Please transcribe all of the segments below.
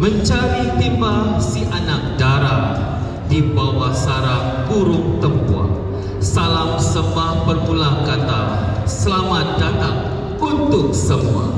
Mencari timba si anak dara Di bawah sarang burung tempuak Salam sembah permula kata Selamat datang untuk semua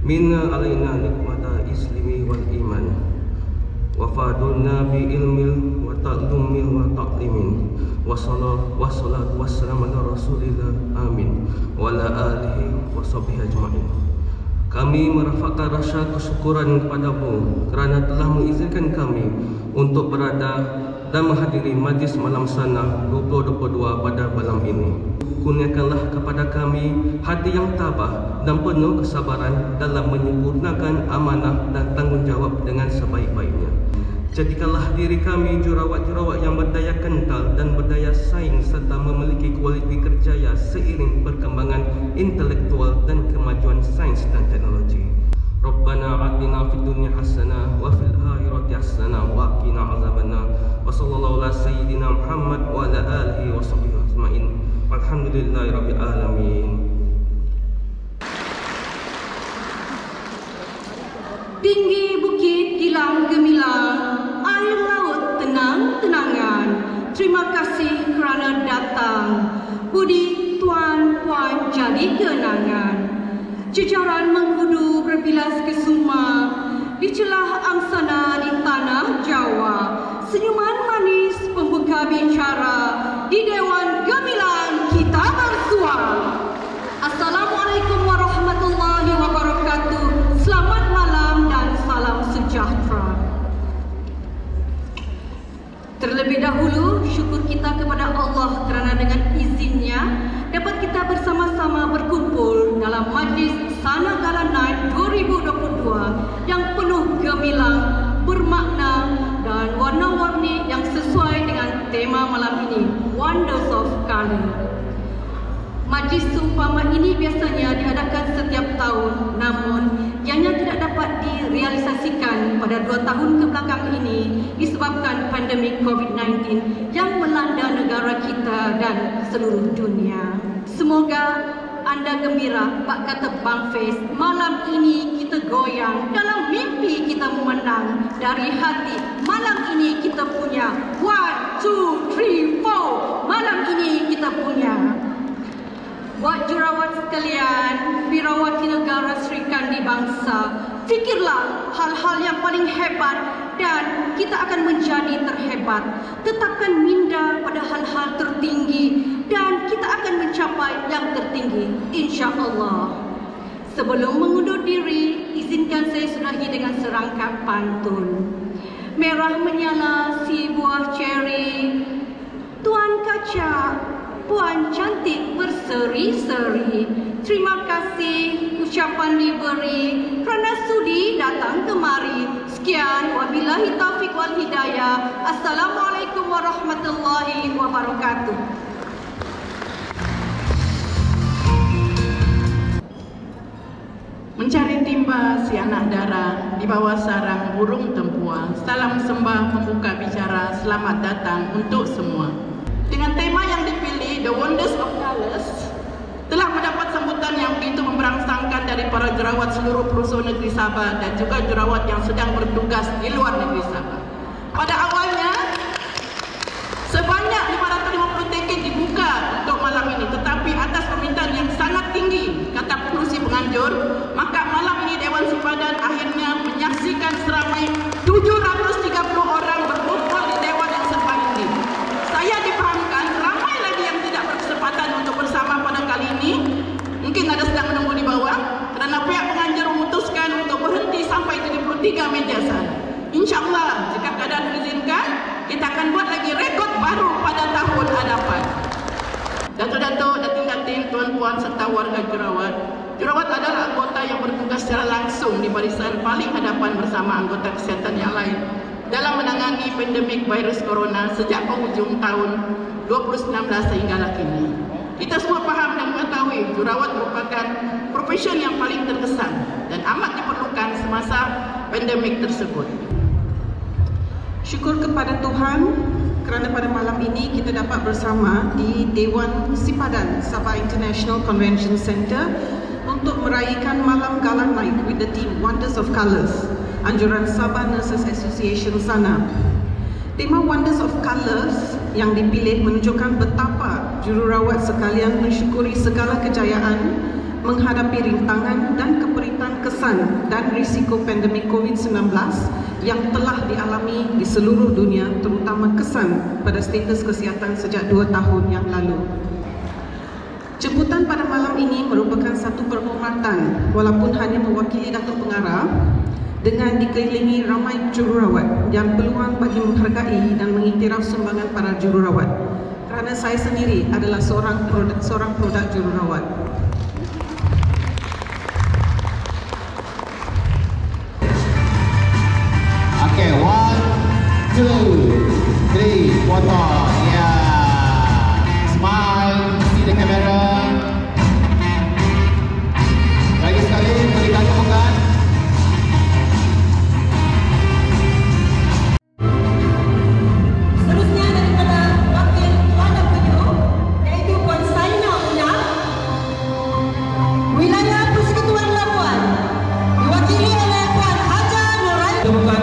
minna alaina nikmata islimi wal iman. Wa fadulna bi ilmil wa ta'lumil wa ta'limin. Wa salat wa salat wa salam ala rasulillah amin. Wa ala alihi wa sahbihi ajma'in. Kami merafakkan rasa kesyukuran kepadamu kerana telah mengizinkan kami untuk berada dan menghadiri majlis malam sana 2022 pada malam ini. Kurniakanlah kepada kami hati yang tabah dan penuh kesabaran dalam menyempurnakan amanah dan tanggungjawab dengan sebaik-baiknya. Jadikanlah diri kami jurawat-jurawat yang berdaya kental dan berdaya saing serta memiliki kualiti kerjaya seiring perkembangan intelektual dan kemajuan sains dan teknologi. Rabbana atina fid dunya hasanah wa fil akhirati hasanah sayyidina Muhammad wa ala alihi wa sahbihi ajmain. Walhamdulillahirabbil alamin. Tinggi bukit kilang gemilang, air laut tenang-tenangan. Terima kasih kerana datang. Budi tuan-puan jadi kenangan. Jejaran mengkudu berbilas kesuma di celah angsana di tanah Jawa. Senyuman bicara di Dewan Gemilang kita bersuara. Assalamualaikum warahmatullahi wabarakatuh. Selamat malam dan salam sejahtera. Terlebih dahulu, syukur kita kepada Allah kerana dengan izinnya dapat kita bersama-sama berkumpul dalam majlis Sana Gala Night 2022 yang penuh gemilang, bermakna dan dengan tema malam ini, Wonders of Color. Majlis seumpama ini biasanya diadakan setiap tahun namun ianya tidak dapat direalisasikan pada dua tahun kebelakang ini disebabkan pandemik COVID-19 yang melanda negara kita dan seluruh dunia. Semoga anda gembira, Pak kata Bang Faiz, malam ini kita goyang, dalam mimpi kita memenang dari hati. Malam ini kita punya one, two, three, four. Malam ini kita punya Buat jurawat sekalian, birawati negara Sri Kandi bangsa, fikirlah hal-hal yang paling hebat dan kita akan menjadi terhebat. Tetapkan minda pada hal-hal tertinggi dan kita akan mencapai yang tertinggi. InsyaAllah. Sebelum mengundur diri, izinkan saya sudahi dengan serangkap pantun. Merah menyala si buah ceri, Tuan kaca, puan cantik berseri-seri. Terima kasih ucapan diberi kerana sudi datang kemari. Sekian wabillahi taufiq wal hidayah. Assalamualaikum warahmatullahi wabarakatuh. Mencari timba si anak dara di bawah sarang burung tempua. Salam sembah membuka bicara. Selamat datang untuk semua. Dengan tema yang dipilih, The Wonders of Colors, telah mendapat sambutan yang begitu memberangsangkan dari para jerawat seluruh perusahaan negeri Sabah dan juga jerawat yang sedang bertugas di luar negeri Sabah. Pada awalnya, sebanyak 550 tiket dibuka untuk malam ini tetapi atas permintaan yang sangat tinggi kata pengurusi penganjur maka malam ini Dewan Simpadan akhirnya menyaksikan seramai 730 orang berkumpul di Dewan yang serba ini saya dipahamkan ramai lagi yang tidak berkesempatan untuk bersama pada kali ini mungkin ada sedang menunggu di bawah kerana pihak penganjur memutuskan untuk berhenti sampai 73 meja sana InsyaAllah jika keadaan mengizinkan kita akan buat lagi rekod baru pada tahun hadapan. Datuk-datuk, datin-datin, tuan-puan serta warga Jurawat adalah anggota yang bertugas secara langsung di barisan paling hadapan bersama anggota kesihatan yang lain dalam menangani pandemik virus corona sejak penghujung tahun 2019 sehinggalah kini. Kita semua faham dan mengetahui jurawat merupakan profesion yang paling terkesan dan amat diperlukan semasa pandemik tersebut. Syukur kepada Tuhan kerana pada malam ini kita dapat bersama di Dewan Sipadan Sabah International Convention Center untuk meraihkan Malam Gala Night with the team Wonders of Colors, anjuran Sabah Nurses Association sana. Tema Wonders of Colors yang dipilih menunjukkan betapa jururawat sekalian mensyukuri segala kejayaan menghadapi rintangan dan keperitan kesan dan risiko pandemik COVID-19 yang telah dialami di seluruh dunia terutama kesan pada status kesihatan sejak dua tahun yang lalu. Jemputan pada malam ini merupakan satu perhormatan walaupun hanya mewakili Datuk Pengarah dengan dikelilingi ramai jururawat yang peluang bagi menghargai dan mengiktiraf sumbangan para jururawat kerana saya sendiri adalah seorang produk, seorang produk jururawat. Okay, one, two, three, foto. 대법관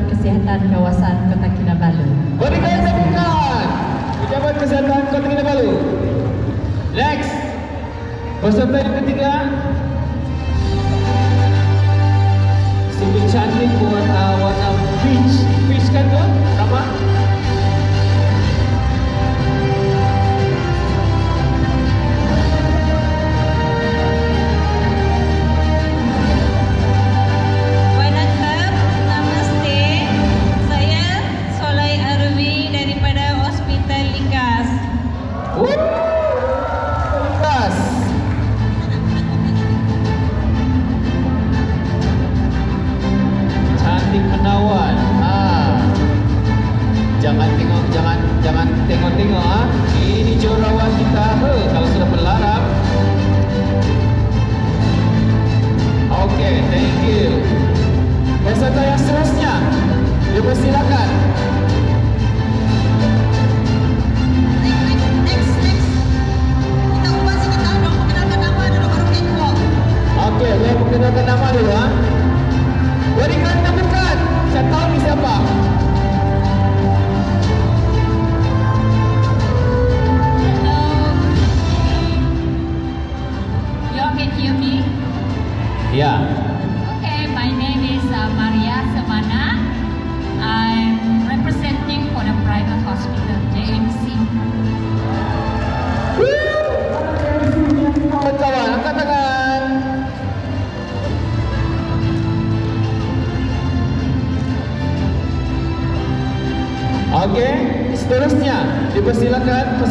Pejabat Kesihatan Kawasan Kota Kinabalu. Berikan tepukan. Pejabat Kesihatan Kota Kinabalu. Next. Peserta yang ketiga. Sungguh cantik buat uh, warna peach. Peach kan tu? Rama? 真的啊。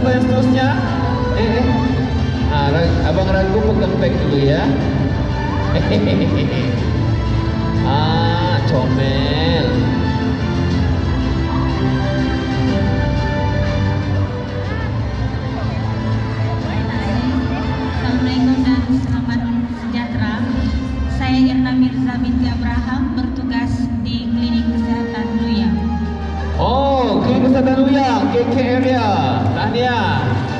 Peserta yang seterusnya. Eh, eh. Ah, ra- abang ragu pegang beg dulu ya. Hehehe. ah, comel. Assalamualaikum dan selamat sejahtera. Saya Irna Mirza binti Abraham bertugas di Klinik Kesehatan Luya. Oh, klinik kesihatan Luya, KK area. Tahniah. Okey.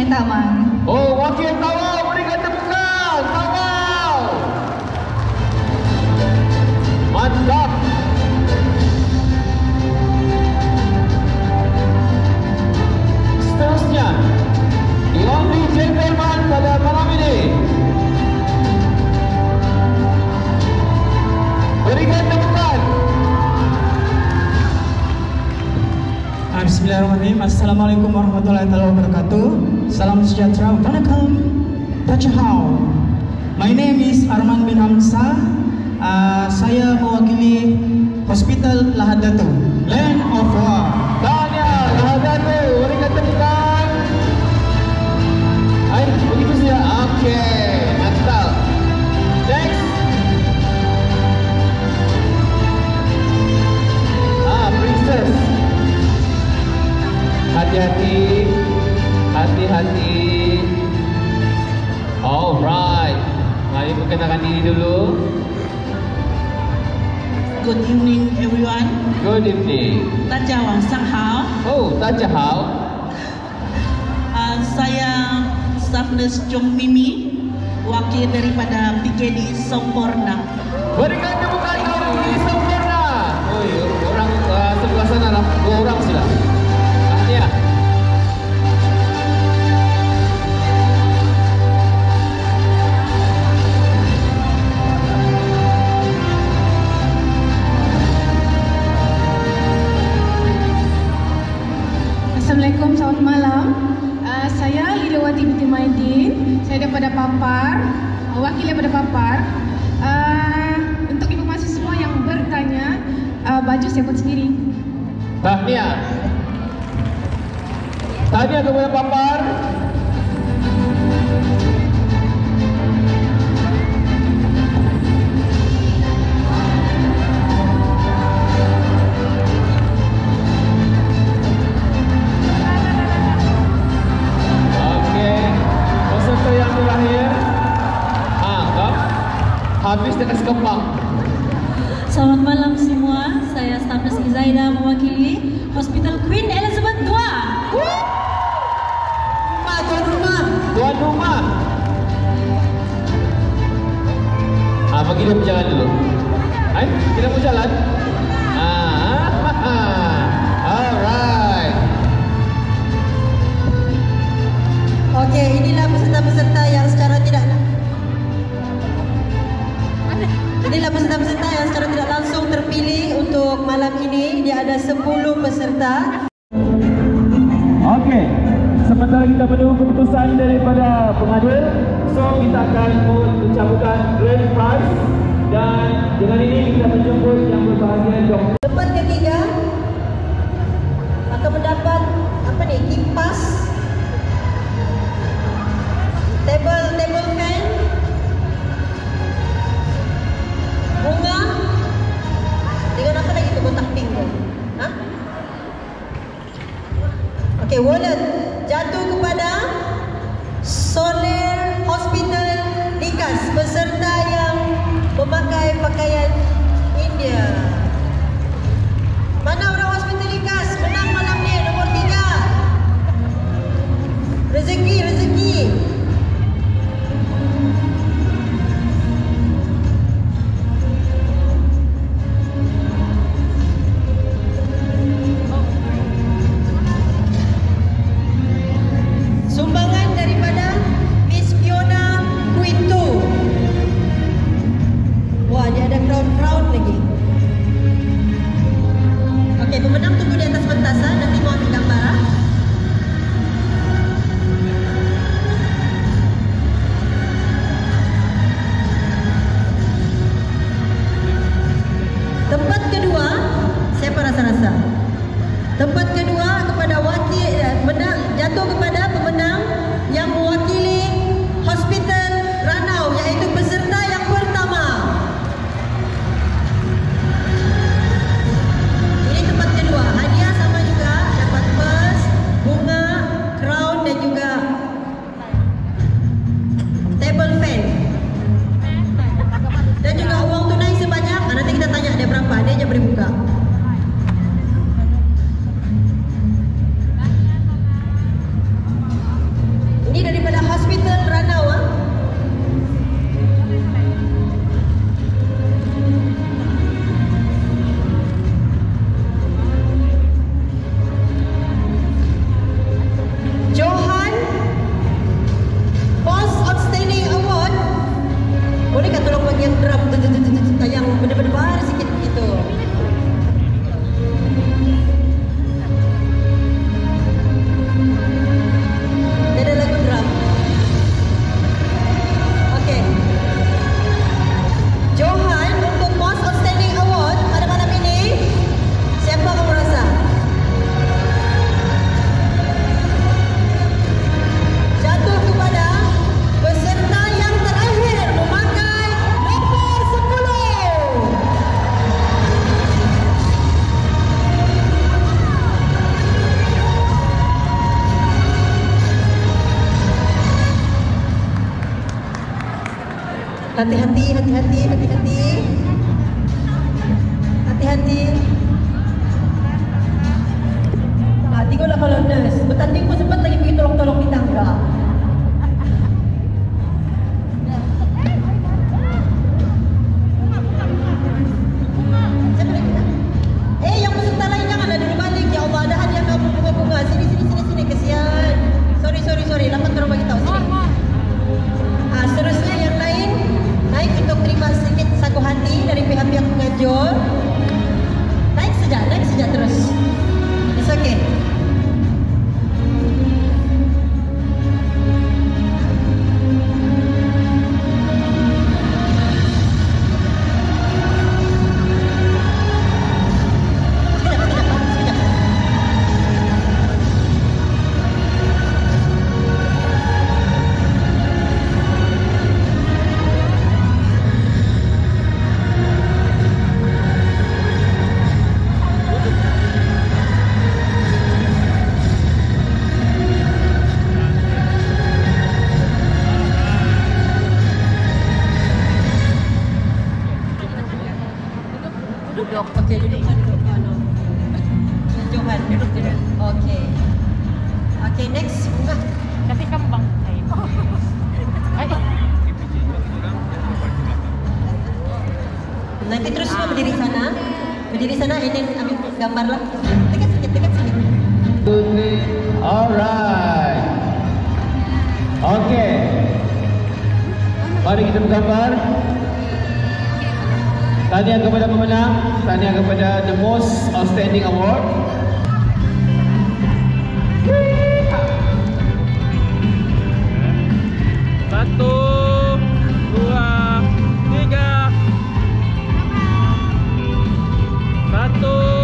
Sungai Taman. Oh, wakil tawau berikan tepukan. Tawau. Mantap. Seterusnya, the only gentleman pada malam ini. Berikan tepukan. Ah, Bismillahirrahmanirrahim. Assalamualaikum warahmatullahi wabarakatuh. Salam sejahtera. Welcome. Tachahau. My name is Arman bin Hamzah. Ah, saya mewakili Hospital Lahadatu, Land of War. Hao. Uh, saya staff nurse Jong Mimi, wakil daripada PKD Sempurna. Habis tenis kembang. Selamat malam semua. Saya Stafnes Izaida mewakili Hospital Queen Elizabeth II. Rumah, tuan rumah. Tuan rumah. Ah, bagi dia berjalan dulu. Hai, kita berjalan. Ah. Alright. Okey, inilah peserta-peserta yang Inilah peserta-peserta yang secara tidak langsung terpilih untuk malam ini. Dia ada 10 peserta. Okey. Sementara kita menunggu keputusan daripada pengadil, so kita akan mencabutkan grand prize dan dengan ini kita menjemput yang berbahagia dok. Tempat ketiga akan mendapat apa ni? Kipas. Table table fan. sabar lah. Sini, tekan sini. Two, three, alright. Okay. Mari kita bergambar. Tanya kepada pemenang, tanya kepada the most outstanding award. Satu, dua, tiga. Satu.